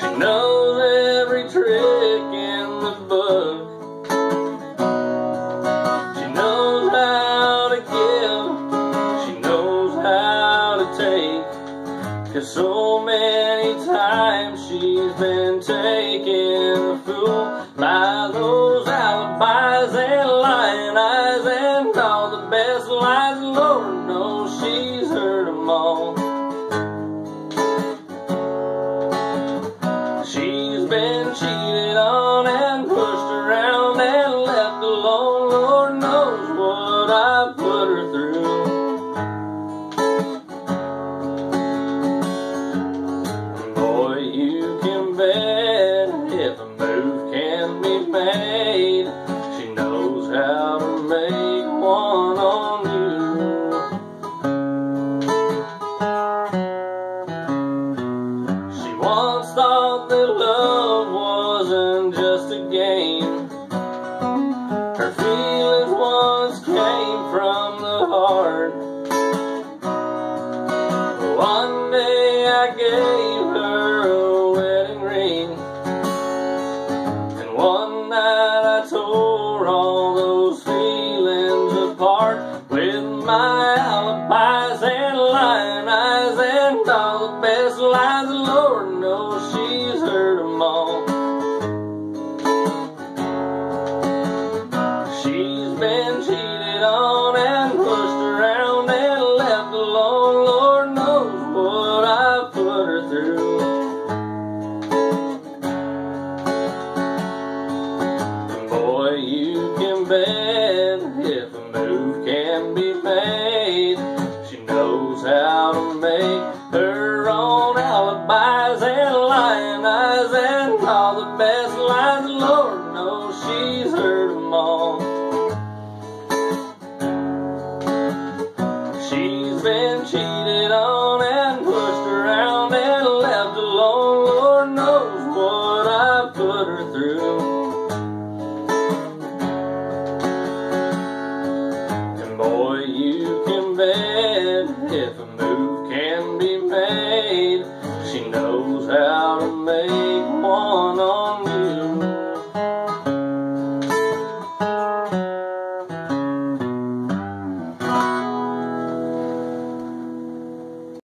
She knows every trick in the book. She knows how to give. She knows how to take. Cause so many times she's been taken a fool by those alibis Lord knows what I put her through. Boy, you can bet if a move can be made, she knows how to make one on you. She once thought that love wasn't just a game. One day I gave her a wedding ring, and one night I tore all those feelings apart with my alibis and lying eyes and all the best lies. Lord knows she's heard them all. She's been be made, she knows how to make her own alibis and lying eyes and all the best lies. Lord knows she's heard them all. She's been cheated on if a move can be made. She knows how to make one